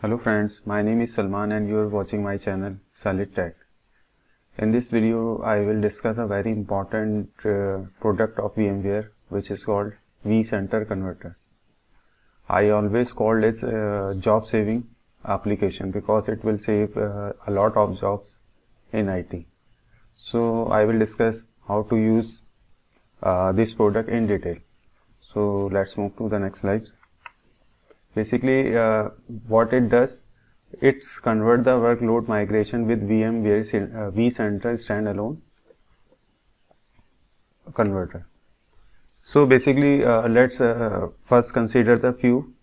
Hello friends, my name is Salman and you are watching my channel SalhidTech. In this video, I will discuss a very important uh, product of VMware which is called vCenter Converter. I always called it a job saving application because it will save uh, a lot of jobs in IT. So I will discuss how to use uh, this product in detail. So let's move to the next slide basically uh, what it does it's convert the workload migration with VMware uh, vCenter standalone converter. So basically uh, let's uh, first consider the few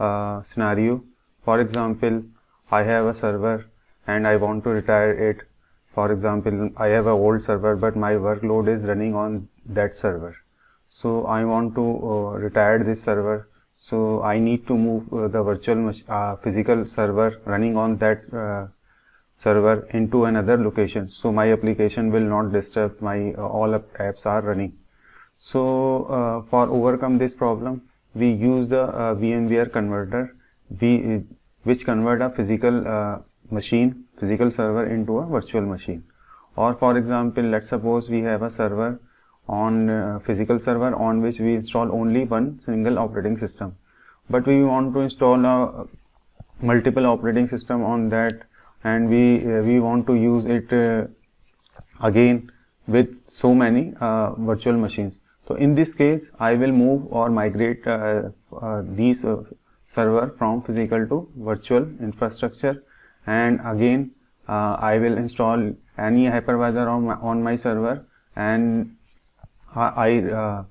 uh, scenario. For example, I have a server and I want to retire it. For example, I have a old server but my workload is running on that server. So I want to uh, retire this server so I need to move uh, the virtual uh, physical server running on that uh, server into another location. So my application will not disturb my uh, all apps are running. So uh, for overcome this problem, we use the VMware converter, we, which convert a physical machine, physical server into a virtual machine. Or for example, let's suppose we have a server on uh, physical server on which we install only one single operating system. But we want to install a multiple operating system on that and we uh, we want to use it uh, again with so many uh, virtual machines. So in this case i will move or migrate uh, uh, these server from physical to virtual infrastructure. And again i will install any hypervisor on my, on my server and I uh,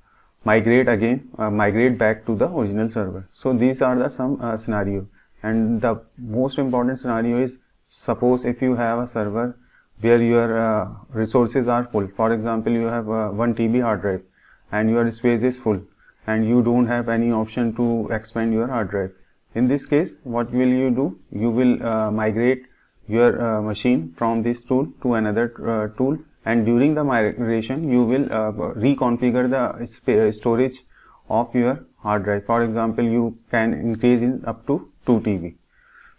migrate again, uh, migrate back to the original server. So these are the some uh, scenario and the most important scenario is suppose if you have a server where your uh, resources are full. For example, you have uh, 1 TB hard drive and your space is full and you don't have any option to expand your hard drive. In this case, what will you do? You will uh, migrate your machine from this tool to another tool and during the migration you will uh, reconfigure the storage of your hard drive. For example you can increase in up to 2 TB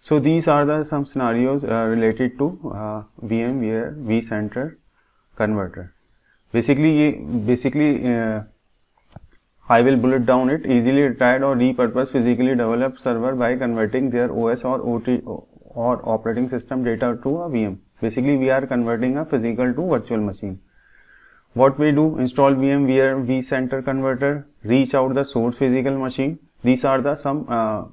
so these are the some scenarios uh, related to uh, VMware vCenter converter. Basically basically uh, I will bullet down it. Easily retired or repurpose physically developed server by converting their OS or OT or operating system data to a VM Basically, we are converting a physical to virtual machine. What we do, install VMware vCenter converter, reach out the source physical machine. These are the some uh,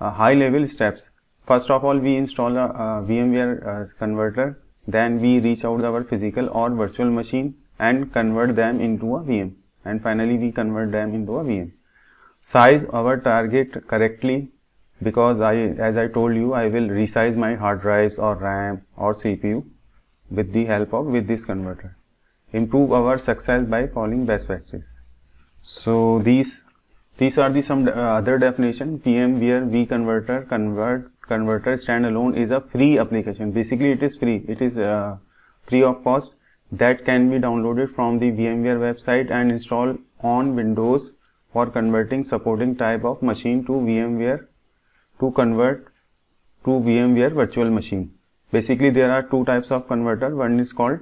uh, high level steps. First of all, we install a, a VMware uh, converter. Then we reach out our physical or virtual machine and convert them into a VM. And finally, we convert them into a VM. Size our target correctly because I, as I told you, I will resize my hard drives or RAM or CPU with the help of with this converter. Improve our success by following best practices. So these these are the some uh, other definition. VMware converter convert converter standalone is a free application. Basically, it is free. It is uh, free of cost that can be downloaded from the VMware website and installed on Windows for converting supporting type of machine to VMware to convert to VMware virtual machine. Basically, there are two types of converter. One is called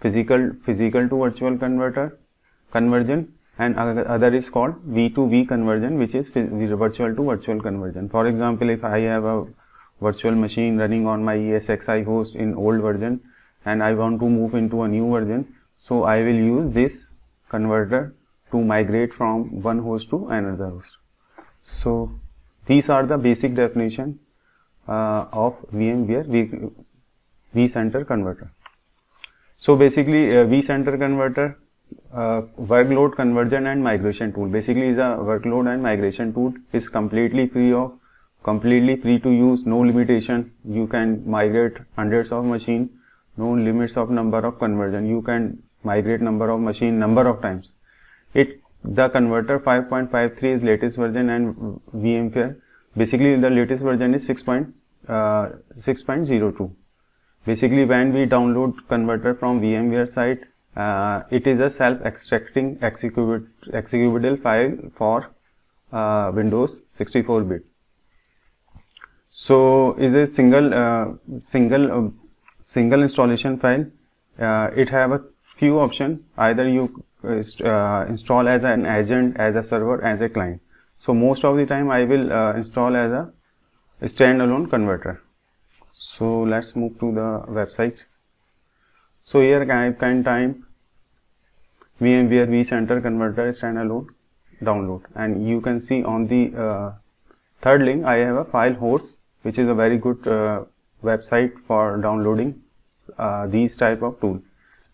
physical physical to virtual converter conversion and other is called V2V conversion which is virtual to virtual conversion. For example, if I have a virtual machine running on my ESXi host in old version and I want to move into a new version, so I will use this converter to migrate from one host to another host. So these are the basic definition uh, of VMware vCenter converter. So basically uh, vCenter converter uh, workload conversion and migration tool. Basically is a workload and migration tool is completely free of completely free to use no limitation. You can migrate hundreds of machine no limits of number of conversion. You can migrate number of machine number of times. It the converter 5.53 is latest version and VMware basically the latest version is 6.6.02 uh, basically when we download converter from VMware site uh, it is a self-extracting executable, executable file for uh, Windows 64 bit. So is a single uh, single uh, single installation file uh, it have a few option. Either you uh, install as an agent as a server as a client. So most of the time i will uh, install as a standalone converter. So let's move to the website. So here I can type VMware vCenter converter standalone download. And you can see on the uh, third link I have a file host which is a very good uh, website for downloading uh, these type of tool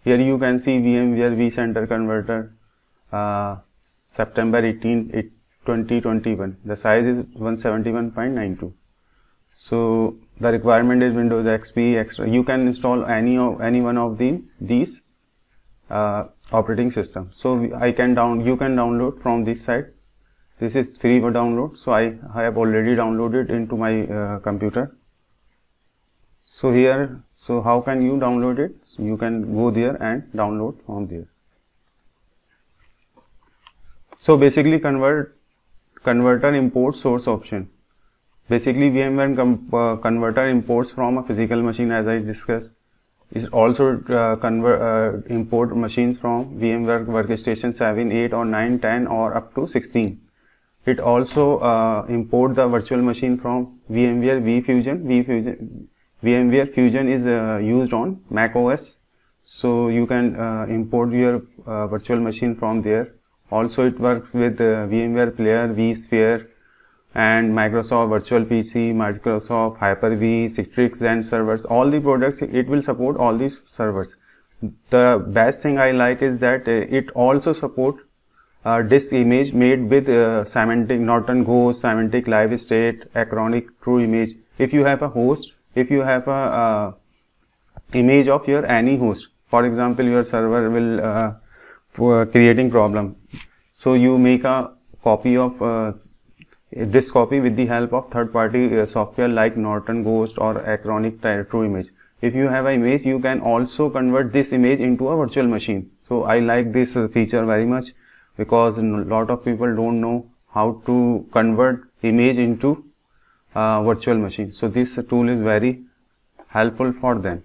here you can see VMware vCenter converter uh, September 18 2021 the size is 171.92 so the requirement is Windows XP extra you can install any of any one of the these uh, operating system. So I can down you can download from this site this is free for download so I, I have already downloaded into my uh, computer so here so how can you download it so you can go there and download from there so basically convert converter import source option basically VMware uh, converter imports from a physical machine as I discussed is also uh, convert uh, import machines from VMware workstation 7, 8 or 9, 10 or up to 16. It also uh, import the virtual machine from VMware vFusion. vFusion VMware Fusion is uh, used on Mac OS. So you can uh, import your uh, virtual machine from there. Also it works with VMware Player, vSphere, and Microsoft Virtual PC, Microsoft Hyper-V, Citrix XenServer, all the products, it will support all these servers. The best thing I like is that it also support uh, disk image made with uh, Symantec Norton Ghost, Symantec Live State, Acronis True Image. If you have a host, if you have a uh, image of your any host, for example, your server will uh, creating problem. So you make a copy of uh, this copy with the help of third party uh, software like Norton Ghost or Acronis True Image. If you have an image, you can also convert this image into a virtual machine. So I like this uh, feature very much because a lot of people don't know how to convert image into uh, virtual machine. So this tool is very helpful for them.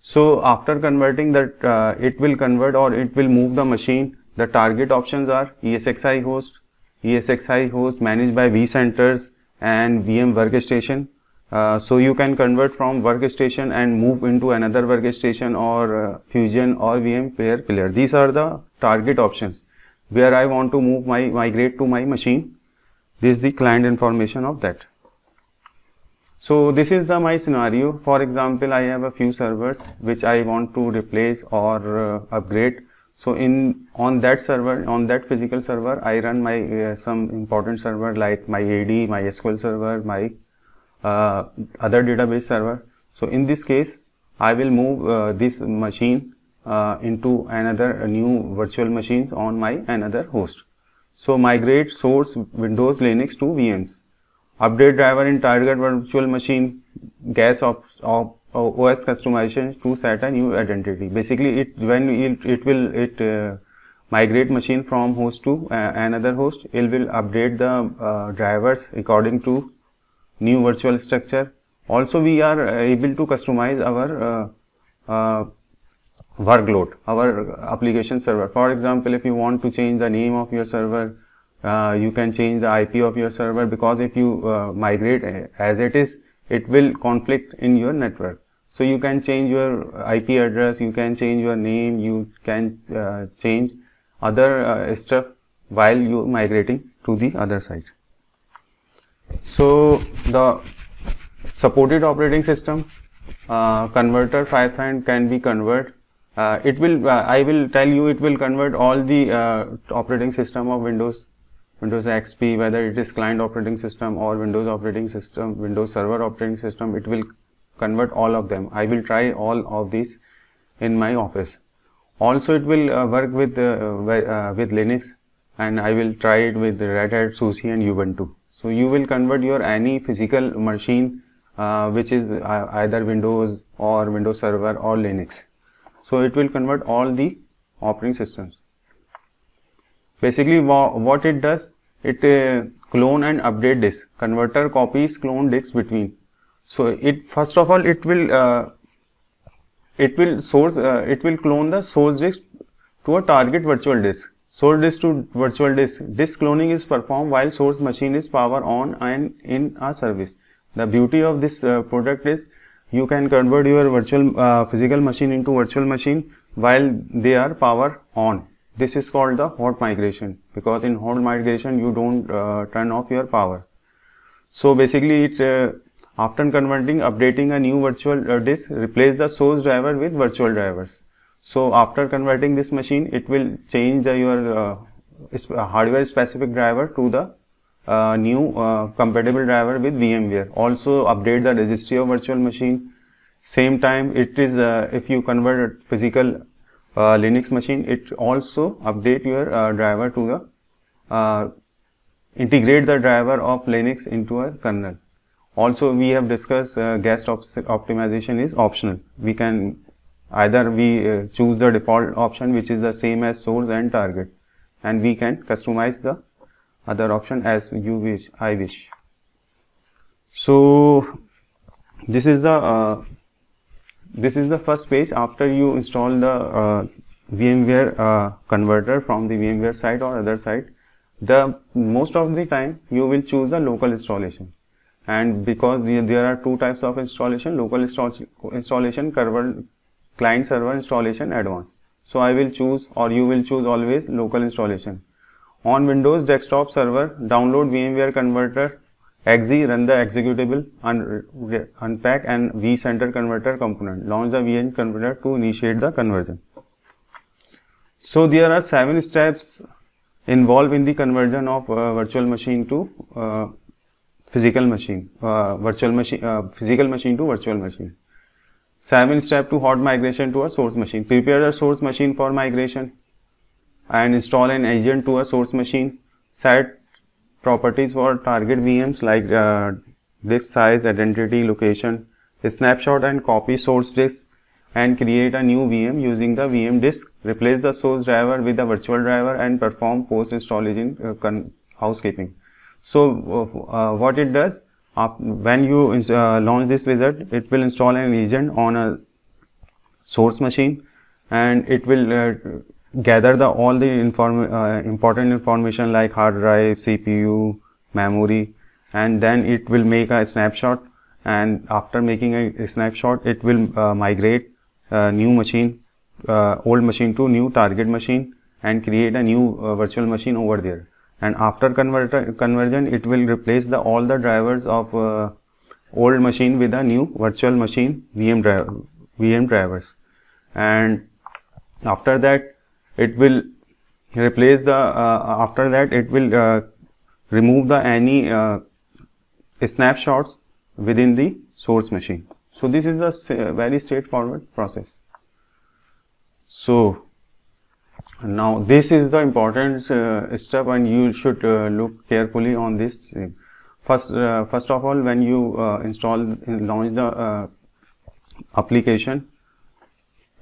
So after converting that, uh, it will convert or it will move the machine the target options are ESXi host, ESXi host managed by vCenters and VM workstation. Uh, so you can convert from workstation and move into another workstation or uh, Fusion or VMware Player. These are the target options where I want to move my migrate to my machine. This is the client information of that. So this is the my scenario. For example, I have a few servers which I want to replace or uh, upgrade. So in on that server, on that physical server, I run my uh, some important server like my AD, my SQL server, my uh, other database server. So in this case, I will move uh, this machine uh, into another new virtual machines on my another host. So migrate source Windows Linux to VMs. Update driver in target virtual machine gas of, OS customization to set a new identity. Basically, it when it, it will it uh, migrate machine from host to uh, another host, it will update the uh, drivers according to new virtual structure. Also, we are able to customize our uh, uh, workload, our application server. For example, if you want to change the name of your server, uh, you can change the IP of your server because if you migrate as it is, it will conflict in your network. So you can change your IP address, you can change your name, you can uh, change other uh, stuff while you migrating to the other side. So the supported operating system uh, converter Python can be convert. Uh, it will uh, I will tell you it will convert all the uh, operating system of Windows Windows XP whether it is client operating system or Windows operating system Windows server operating system it will convert all of them. I will try all of these in my office. Also, it will uh, work with uh, uh, with Linux, and I will try it with Red Hat, SUSE, and Ubuntu. So you will convert your any physical machine which is either Windows or Windows Server or Linux. So it will convert all the operating systems. Basically, what it does, it uh, clone and update disk. Converter copies clone disks between. So it first of all it will uh, it will source uh, it will clone the source disk to a target virtual disk. Source disk to virtual disk. Disk cloning is performed while source machine is power on and in a service. The beauty of this uh, product is you can convert your virtual uh, physical machine into virtual machine while they are power on. This is called the hot migration because in hot migration you don't uh, turn off your power. So basically it's uh, after converting updating a new virtual uh, disk replace the source driver with virtual drivers. So after converting this machine it will change the, your uh, hardware specific driver to the uh, new compatible driver with VMware also update the registry of virtual machine same time it is if you convert a physical uh, Linux machine, it also update your uh, driver to the uh, integrate the driver of Linux into a kernel. Also, we have discussed uh, guest op optimization is optional. We can either we uh, choose the default option which is the same as source and target, and we can customize the other option as you wish. I wish. So, this is the uh, this is the first page after you install the uh, VMware uh, converter from the VMware site or other site the most of the time you will choose the local installation and because the, there are two types of installation local install, installation server client server installation advanced so I will choose or you will choose always local installation on Windows desktop server download VMware converter exe run the executable un unpack and vcenter converter component. Launch the vn converter to initiate the conversion. So there are seven steps involved in the conversion of uh, virtual machine to uh, physical machine uh, virtual machine physical machine to virtual machine. Seven step to hot migration to a source machine. Prepare a source machine for migration and install an agent to a source machine set properties for target VMs like uh, disk size, identity, location, snapshot and copy source disk and create a new VM using the VM disk, replace the source driver with the virtual driver and perform post installation uh, housekeeping. So uh, uh, what it does, when you uh, launch this wizard, it will install an agent on a source machine and it will uh, gather the all the inform, uh, important information like hard drive, CPU, memory, and then it will make a snapshot. And after making a, snapshot, it will uh, migrate a new machine, uh, old machine to new target machine, and create a new uh, virtual machine over there. And after converter, conversion, it will replace the all the drivers of uh, old machine with a new virtual machine VM driver, VM drivers. And after that, it will replace the uh, after that it will uh, remove the any uh, snapshots within the source machine. So this is a very straightforward process. So now this is the important uh, step and you should uh, look carefully on this. First uh, first of all when you install launch the application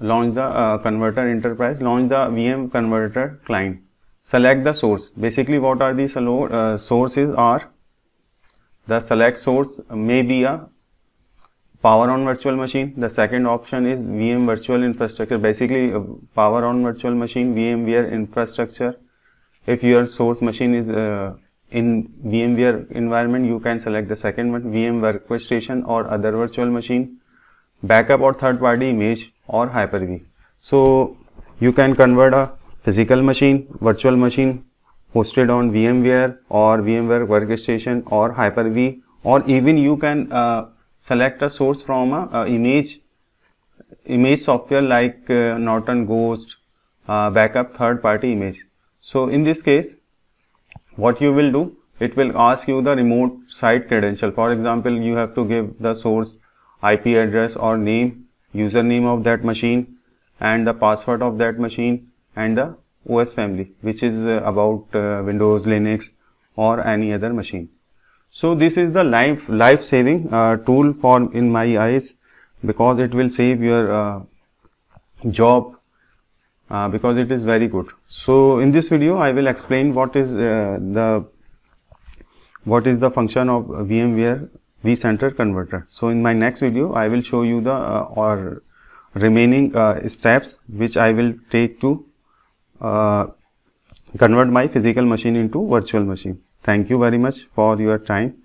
launch the uh, converter enterprise, launch the VM converter client. Select the source. Basically, what are the uh, sources are the select source may be a power on virtual machine. The second option is VM virtual infrastructure. Basically, uh, power on virtual machine, VMware infrastructure. If your source machine is uh, in VMware environment, you can select the second one, VM workstation or other virtual machine backup or third party image or Hyper-V. So you can convert a physical machine, virtual machine hosted on VMware or VMware workstation or Hyper-V or even you can uh, select a source from a, a image image software like uh, Norton Ghost, uh, backup third party image. So in this case, what you will do, it will ask you the remote site credential. For example, you have to give the source IP address or name, username of that machine and the password of that machine and the OS family which is uh, about uh, Windows, Linux or any other machine. So this is the life life saving uh, tool for in my eyes because it will save your uh, job uh, because it is very good. So in this video I will explain what is uh, the what is the function of VMware vCenter converter. So in my next video, I will show you the uh, or remaining uh, steps which I will take to uh, convert my physical machine into virtual machine. Thank you very much for your time.